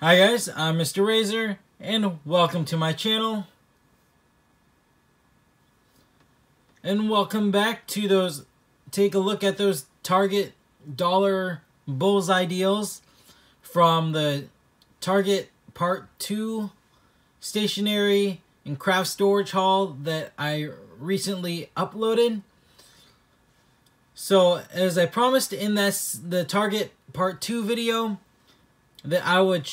Hi guys, I'm Mr. Rayzer, and welcome to my channel. And welcome back to those, take a look at those Target dollar bullseye deals from the Target Part 2 stationery and craft storage haul that I recently uploaded. So, as I promised in this the Target Part 2 video, that I would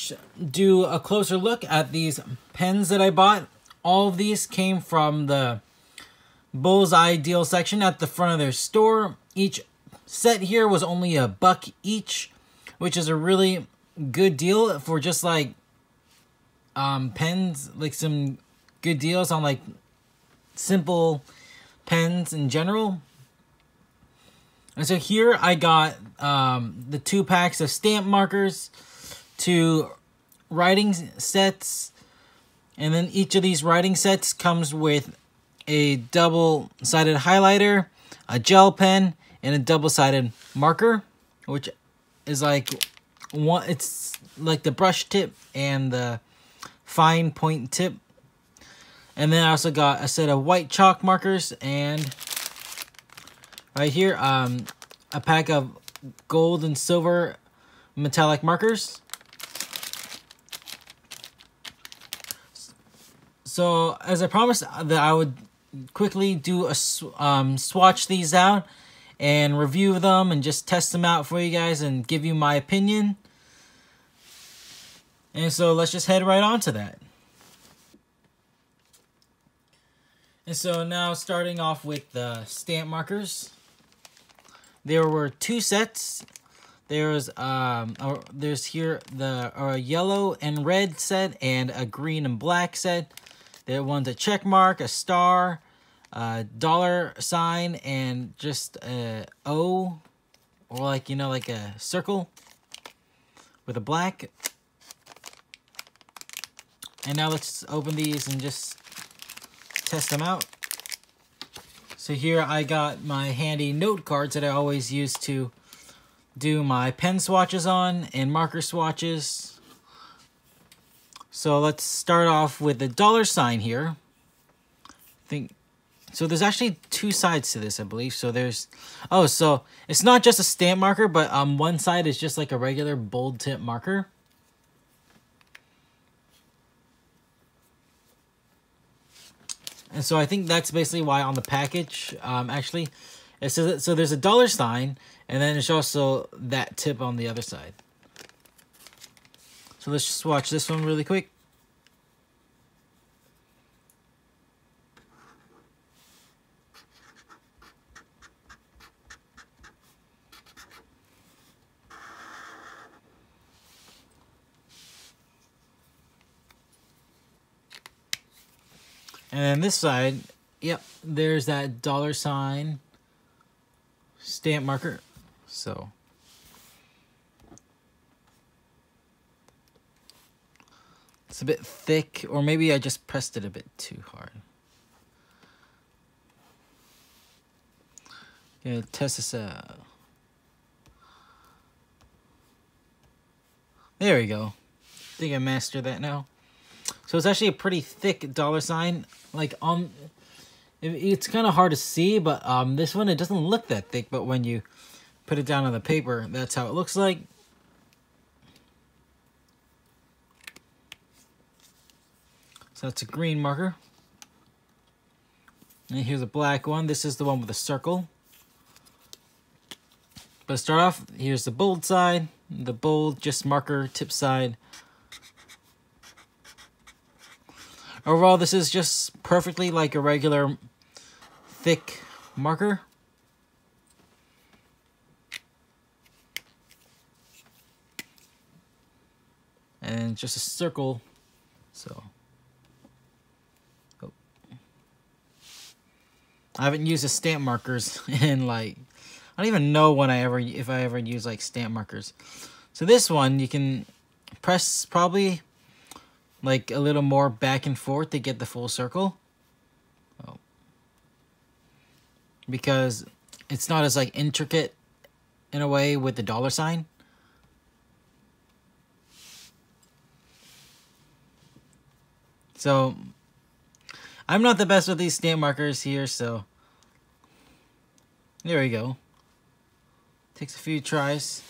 do a closer look at these pens that I bought. All of these came from the Bullseye deal section at the front of their store. Each set here was only a buck each, which is a really good deal for just like um, pens, like some good deals on like simple pens in general. And so here I got um, the two packs of stamp markers, two writing sets, and then each of these writing sets comes with a double-sided highlighter, a gel pen, and a double-sided marker, which is like one. It's like the brush tip and the fine point tip. And then I also got a set of white chalk markers and right here, um, a pack of gold and silver metallic markers. So, as I promised that I would quickly do a um, swatch these out and review them and just test them out for you guys and give you my opinion. And so let's just head right on to that. And so now starting off with the stamp markers. There were two sets. There's um there's here the uh, yellow and red set and a green and black set. There one's a check mark, a star, a dollar sign, and just a O or like you know like a circle with a black. And now let's open these and just test them out. So here I got my handy note cards that I always use to do my pen swatches on and marker swatches. So let's start off with the dollar sign here. I think so there's actually two sides to this, I believe. So there's oh, so it's not just a stamp marker, but um one side is just like a regular bold tip marker. And so I think that's basically why on the package, um, actually, it says so there's a dollar sign, and then there's also that tip on the other side. So let's just watch this one really quick. And then this side, yep, there's that dollar sign stamp marker. So it's a bit thick, or maybe I just pressed it a bit too hard. Yeah, test this out. There we go. I think I mastered that now. So it's actually a pretty thick dollar sign. Like on, it's kind of hard to see, but um, this one it doesn't look that thick. But when you put it down on the paper, that's how it looks like. So that's a green marker. And here's a black one. This is the one with a circle. But to start off, here's the bold side, the bold just marker tip side. Overall, this is just perfectly like a regular thick marker. And just a circle, so. I haven't used the stamp markers in like, I don't even know when I ever, if I ever use like stamp markers. So this one, you can press probably like a little more back and forth to get the full circle. Oh. Because it's not as like intricate in a way with the dollar sign. So, I'm not the best with these stamp markers here, so... There we go. Takes a few tries.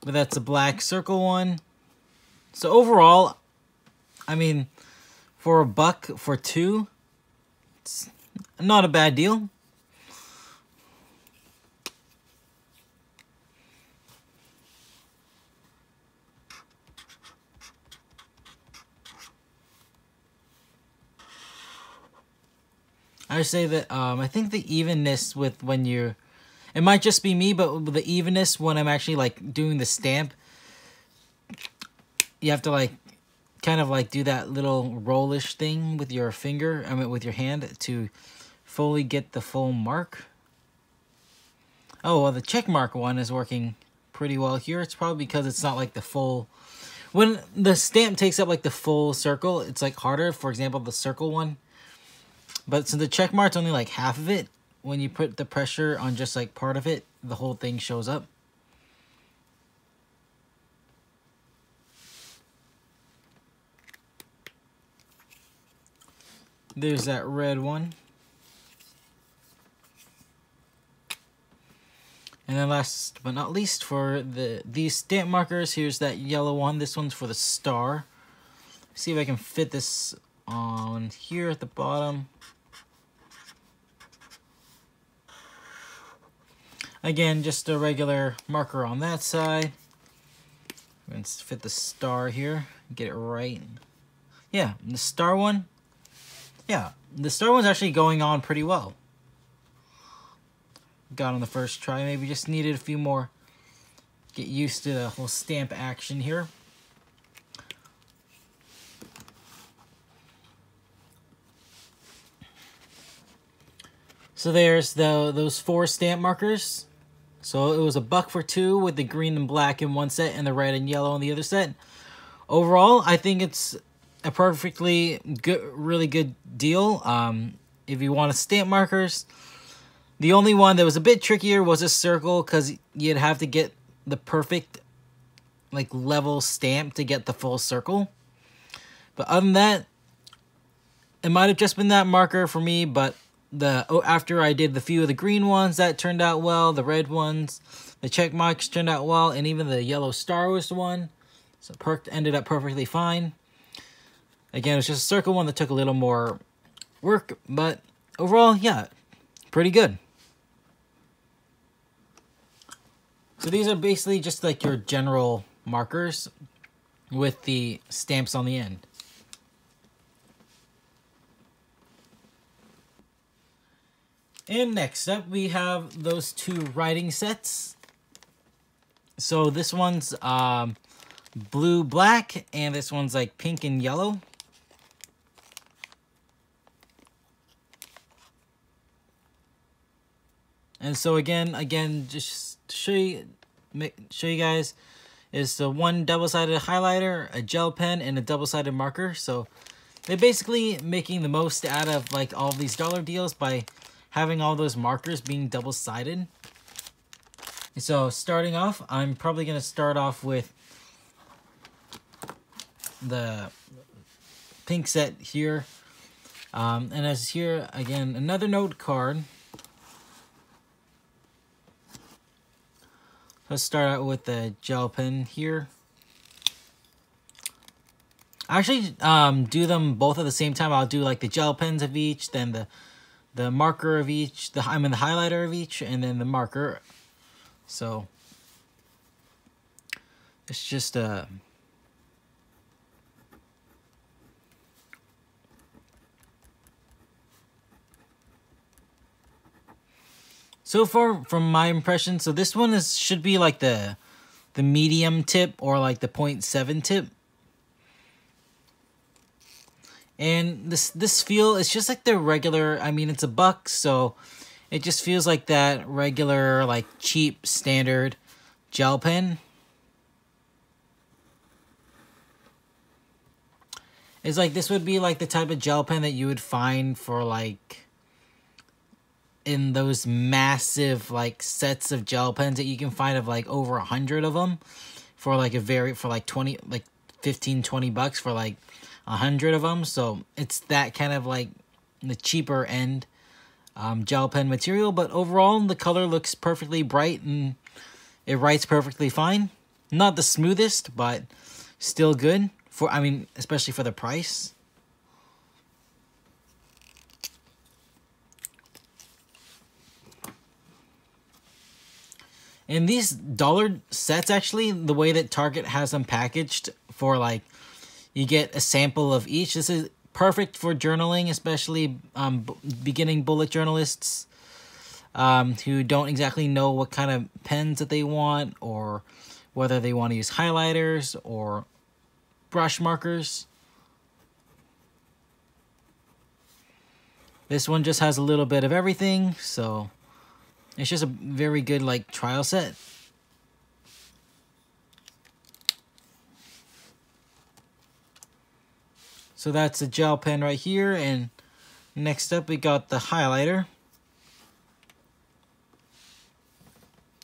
But that's a black circle one. So overall, I mean, for a buck for two, it's not a bad deal. I say that um, I think the evenness with when you're, it might just be me, but the evenness when I'm actually like doing the stamp, you have to like kind of like do that little rollish thing with your finger, I mean with your hand to fully get the full mark. Oh, well the check mark one is working pretty well here. It's probably because it's not like the full, when the stamp takes up like the full circle, it's like harder. For example, the circle one but since the check mark's only like half of it, when you put the pressure on just like part of it, the whole thing shows up. There's that red one. And then last but not least for the these stamp markers, here's that yellow one. This one's for the star. See if I can fit this on here at the bottom. Again, just a regular marker on that side. Let's fit the star here, get it right. Yeah, the star one, yeah, the star one's actually going on pretty well. Got on the first try, maybe just needed a few more. Get used to the whole stamp action here. So there's the those four stamp markers. So it was a buck for two with the green and black in one set and the red and yellow in the other set. Overall, I think it's a perfectly good, really good deal. Um, if you want to stamp markers, the only one that was a bit trickier was a circle because you'd have to get the perfect like level stamp to get the full circle. But other than that, it might have just been that marker for me, but the oh, after I did the few of the green ones that turned out well, the red ones, the check marks turned out well, and even the yellow star was one. So perked ended up perfectly fine. Again, it's just a circle one that took a little more work, but overall, yeah, pretty good. So these are basically just like your general markers with the stamps on the end. And next up, we have those two writing sets. So this one's um, blue, black, and this one's like pink and yellow. And so again, again, just show you, show you guys, is the one double-sided highlighter, a gel pen, and a double-sided marker. So they're basically making the most out of like all of these dollar deals by having all those markers being double-sided. So starting off, I'm probably going to start off with the pink set here. Um, and as here, again, another note card. Let's start out with the gel pen here. I actually um, do them both at the same time. I'll do like the gel pens of each, then the the marker of each, the I mean the highlighter of each, and then the marker. So it's just a uh, So far, from my impression, so this one is should be like the the medium tip or like the 0.7 tip. And this this feel it's just like the regular, I mean it's a buck, so it just feels like that regular like cheap standard gel pen. It's like this would be like the type of gel pen that you would find for like in those massive like sets of gel pens that you can find of like over a hundred of them for like a very for like 20 like 15 20 bucks for like a hundred of them so it's that kind of like the cheaper end um, gel pen material but overall the color looks perfectly bright and it writes perfectly fine. Not the smoothest but still good for i mean especially for the price. And these dollar sets, actually, the way that Target has them packaged for like, you get a sample of each. This is perfect for journaling, especially um, beginning bullet journalists um, who don't exactly know what kind of pens that they want or whether they want to use highlighters or brush markers. This one just has a little bit of everything, so it's just a very good like trial set. So that's the gel pen right here and next up we got the highlighter.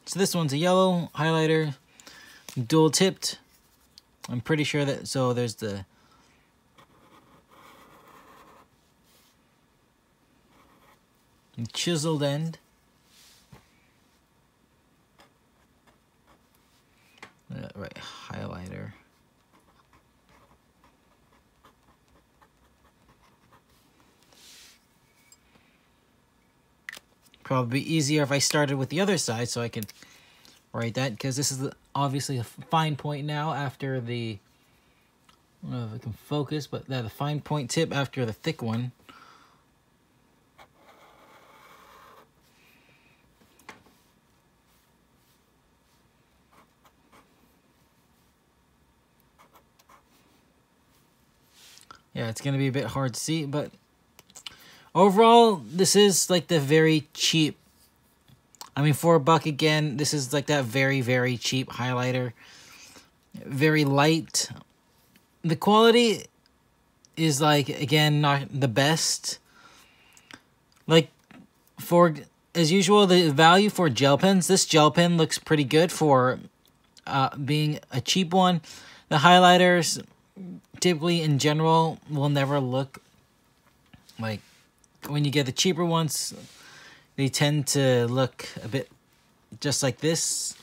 So this one's a yellow highlighter, dual tipped. I'm pretty sure that, so there's the chiseled end. Uh, right, highlighter. Probably be easier if I started with the other side so I can write that because this is obviously a fine point now after the I don't know if I can focus, but the fine point tip after the thick one. yeah, it's going to be a bit hard to see, but overall, this is like the very cheap. I mean, for a buck again, this is like that very, very cheap highlighter. Very light. The quality is like, again, not the best. Like, for, as usual, the value for gel pens, this gel pen looks pretty good for uh, being a cheap one. The highlighters, typically in general will never look like when you get the cheaper ones they tend to look a bit just like this.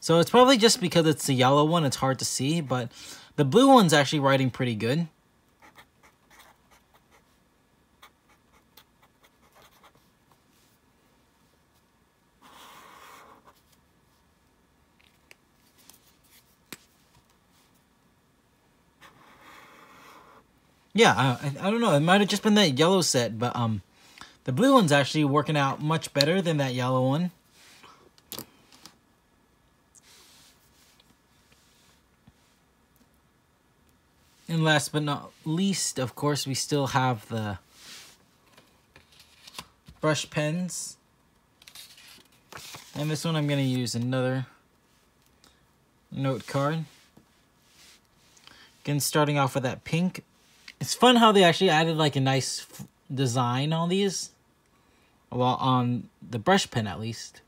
So it's probably just because it's the yellow one it's hard to see but the blue one's actually writing pretty good Yeah, I, I don't know. It might have just been that yellow set, but um, the blue one's actually working out much better than that yellow one. And last but not least, of course, we still have the brush pens. And this one I'm going to use another note card. Again, starting off with that pink it's fun how they actually added like a nice design on these. Well, on the brush pen at least.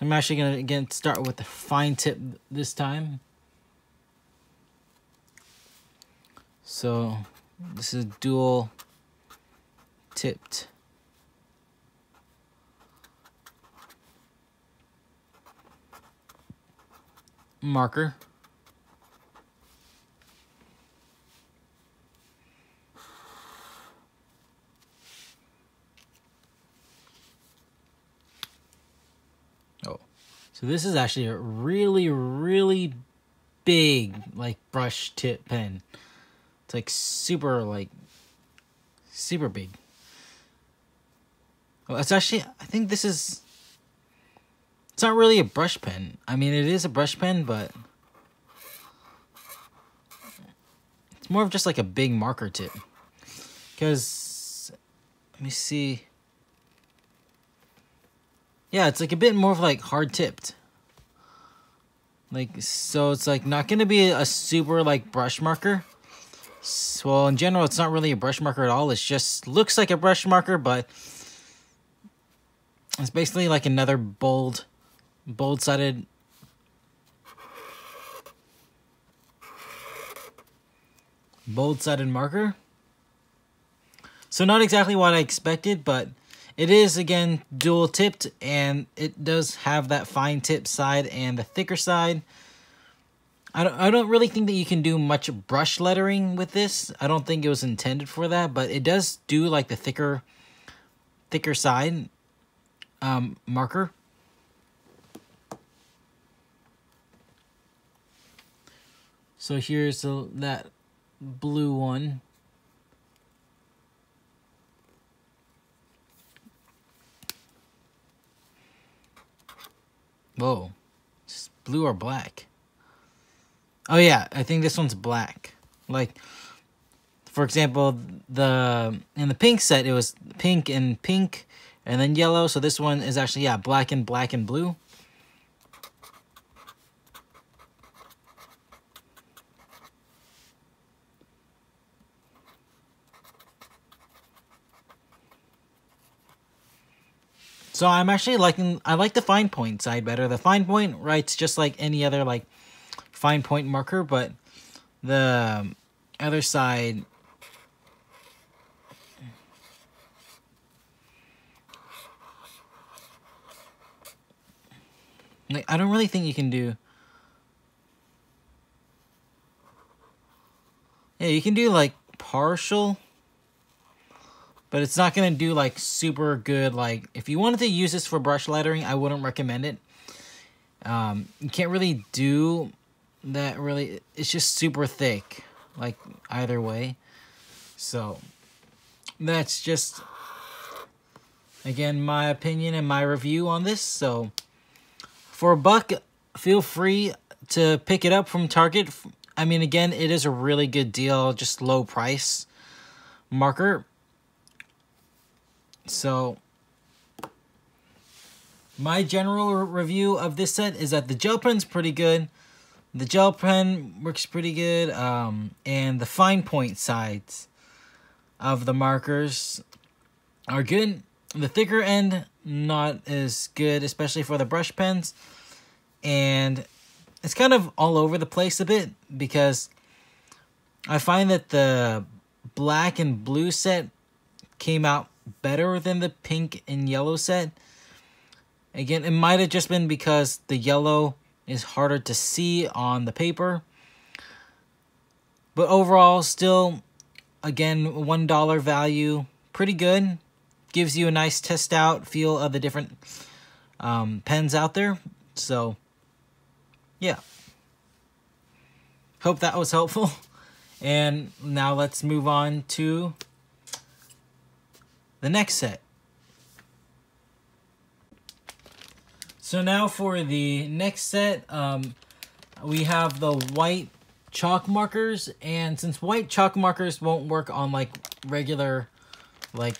I'm actually going to again start with the fine tip this time. So this is dual tipped. marker. So this is actually a really, really big, like, brush tip pen. It's, like, super, like, super big. Well, it's actually, I think this is, it's not really a brush pen. I mean, it is a brush pen, but it's more of just, like, a big marker tip. Because, let me see. Yeah, it's like a bit more of like hard tipped. Like, so it's like not going to be a super like brush marker. well, in general, it's not really a brush marker at all. It just looks like a brush marker, but it's basically like another bold, bold-sided bold-sided marker. So not exactly what I expected, but it is, again, dual-tipped, and it does have that fine tip side and the thicker side. I don't, I don't really think that you can do much brush lettering with this. I don't think it was intended for that, but it does do, like, the thicker, thicker side um, marker. So here's the, that blue one. Whoa. Blue or black? Oh yeah, I think this one's black. Like, for example, the in the pink set, it was pink and pink, and then yellow. So this one is actually, yeah, black and black and blue. So I'm actually liking, I like the fine point side better. The fine point writes just like any other like fine point marker, but the um, other side like I don't really think you can do Yeah, you can do like partial but it's not going to do like super good. Like if you wanted to use this for brush lettering, I wouldn't recommend it. Um, you can't really do that really. It's just super thick, like either way. So that's just, again, my opinion and my review on this. So for a buck, feel free to pick it up from Target. I mean, again, it is a really good deal, just low price marker. So, my general review of this set is that the gel pen's pretty good. The gel pen works pretty good. Um, and the fine point sides of the markers are good. The thicker end, not as good, especially for the brush pens. And it's kind of all over the place a bit because I find that the black and blue set came out better than the pink and yellow set. Again, it might have just been because the yellow is harder to see on the paper. But overall, still, again, $1 value. Pretty good. Gives you a nice test out feel of the different um, pens out there. So, yeah. Hope that was helpful. And now let's move on to the next set. So now for the next set, um, we have the white chalk markers. And since white chalk markers won't work on like regular, like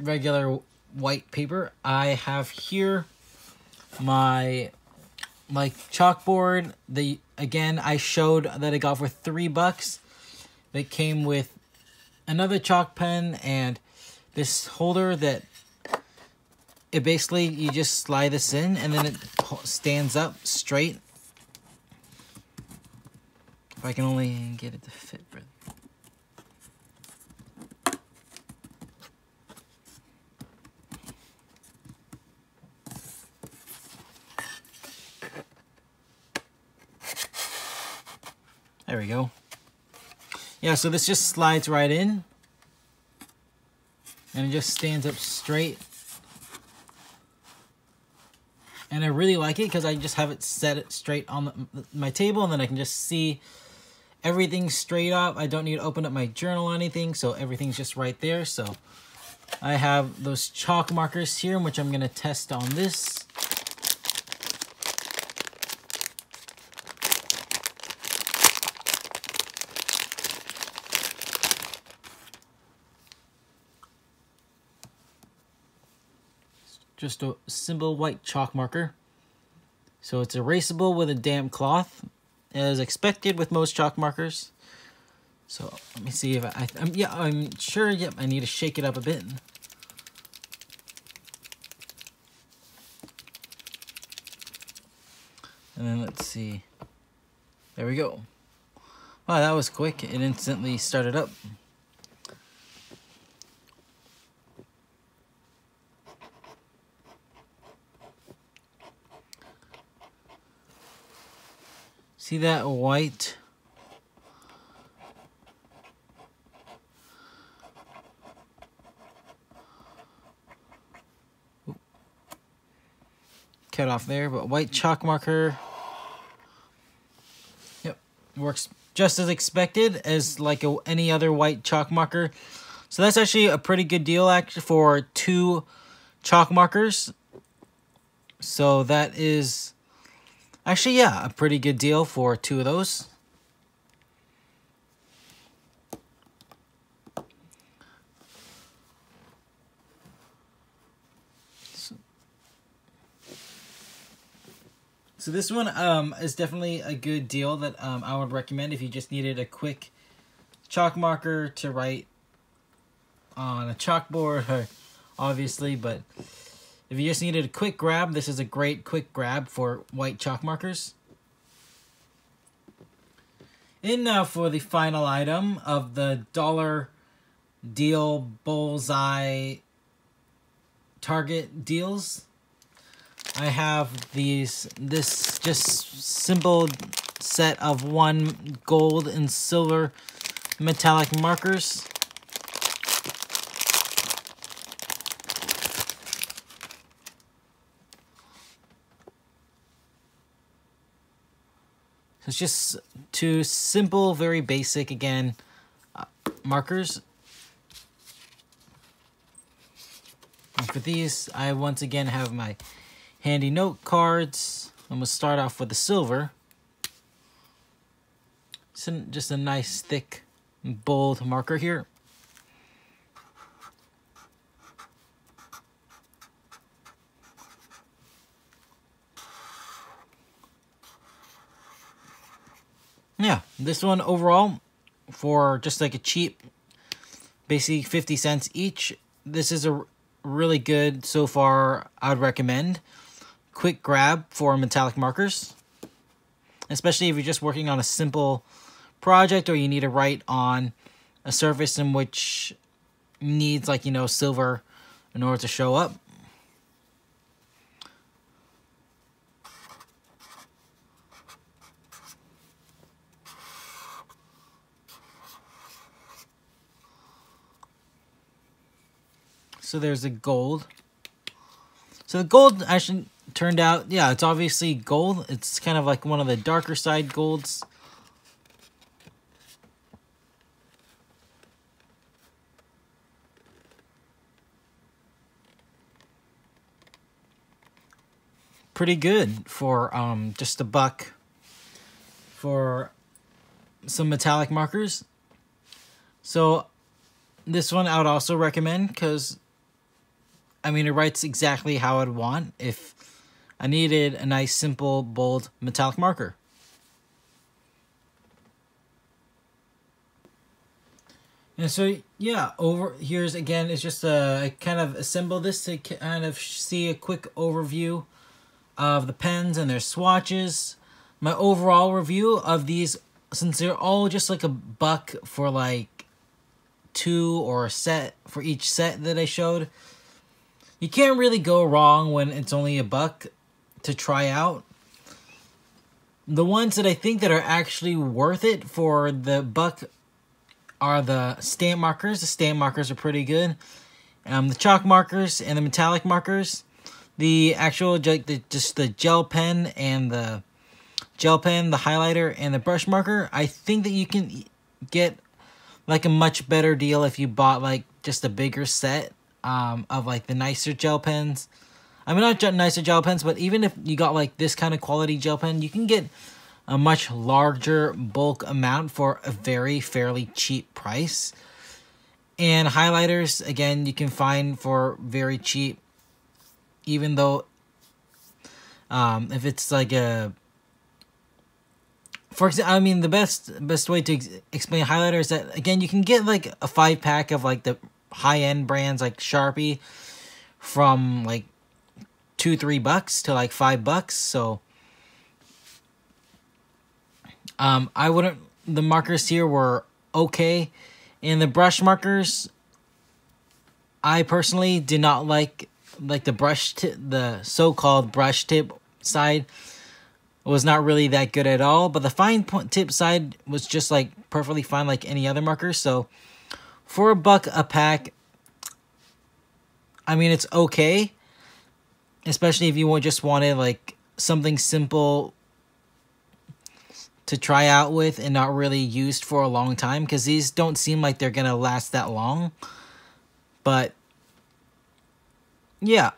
regular white paper, I have here my like chalkboard. The again, I showed that I got for three bucks. That came with another chalk pen and this holder that it basically you just slide this in and then it stands up straight. If I can only get it to fit. There we go. Yeah, so this just slides right in and it just stands up straight. And I really like it because I just have it set it straight on the, my table and then I can just see everything straight up. I don't need to open up my journal or anything, so everything's just right there. So I have those chalk markers here, which I'm going to test on this. Just a simple white chalk marker. So it's erasable with a damp cloth, as expected with most chalk markers. So let me see if I, I'm, yeah, I'm sure, yep, I need to shake it up a bit. And then let's see. There we go. Wow, that was quick. It instantly started up. See that white? Cut off there, but white chalk marker. Yep, works just as expected as like a, any other white chalk marker. So that's actually a pretty good deal actually for two chalk markers. So that is Actually, yeah, a pretty good deal for two of those. So, this one um, is definitely a good deal that um, I would recommend if you just needed a quick chalk marker to write on a chalkboard, obviously, but if you just needed a quick grab, this is a great quick grab for white chalk markers. And now for the final item of the dollar deal bullseye target deals. I have these this just simple set of one gold and silver metallic markers. So it's just two simple, very basic, again, uh, markers. And for these, I once again have my handy note cards. I'm going to start off with the silver. So just a nice, thick, bold marker here. Yeah, this one overall for just like a cheap, basically 50 cents each. This is a really good so far. I'd recommend quick grab for metallic markers, especially if you're just working on a simple project or you need to write on a surface in which needs like you know silver in order to show up. So there's a gold. So the gold actually turned out, yeah, it's obviously gold. It's kind of like one of the darker side golds. Pretty good for um, just a buck for some metallic markers. So this one I would also recommend because I mean, it writes exactly how I'd want if I needed a nice, simple, bold, metallic marker. And so, yeah, over here's again, it's just a, I kind of assemble this to kind of see a quick overview of the pens and their swatches. My overall review of these, since they're all just like a buck for like two or a set for each set that I showed, you can't really go wrong when it's only a buck to try out. The ones that I think that are actually worth it for the buck are the stamp markers. The stamp markers are pretty good. Um, the chalk markers and the metallic markers. The actual, the, just the gel pen and the gel pen, the highlighter, and the brush marker. I think that you can get like a much better deal if you bought like just a bigger set um, of like the nicer gel pens. I mean, not nicer gel pens, but even if you got like this kind of quality gel pen, you can get a much larger bulk amount for a very fairly cheap price. And highlighters, again, you can find for very cheap, even though um, if it's like a for example, I mean, the best best way to ex explain highlighter is that again, you can get like a five pack of like the high end brands like Sharpie from like two three bucks to like five bucks. So, um, I wouldn't. The markers here were okay, and the brush markers. I personally did not like like the brush tip, the so called brush tip side was not really that good at all. But the fine point tip side was just like perfectly fine like any other marker. So for a buck a pack, I mean, it's okay. Especially if you just wanted like something simple to try out with and not really used for a long time because these don't seem like they're going to last that long. But yeah,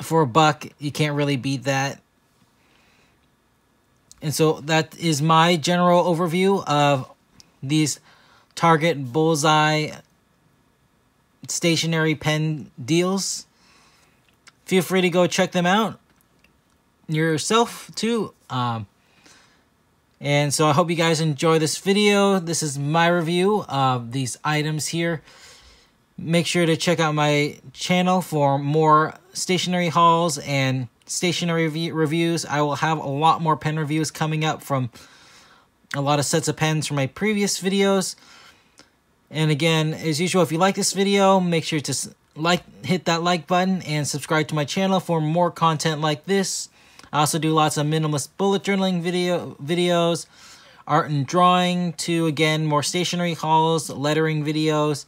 for a buck, you can't really beat that. And so that is my general overview of these Target Bullseye stationery pen deals. Feel free to go check them out yourself too. Um, and so I hope you guys enjoy this video. This is my review of these items here. Make sure to check out my channel for more stationery hauls and stationery rev reviews. I will have a lot more pen reviews coming up from a lot of sets of pens from my previous videos. And again, as usual, if you like this video, make sure to like, hit that like button and subscribe to my channel for more content like this. I also do lots of minimalist bullet journaling video videos, art and drawing, to again more stationery hauls, lettering videos,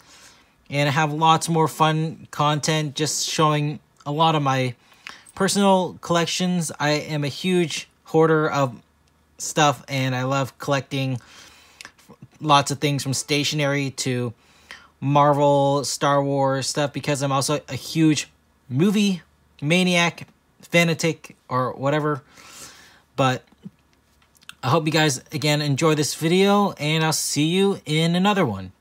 and I have lots more fun content just showing a lot of my personal collections. I am a huge hoarder of stuff and I love collecting lots of things from stationery to Marvel, Star Wars stuff because I'm also a huge movie maniac, fanatic, or whatever. But I hope you guys, again, enjoy this video, and I'll see you in another one.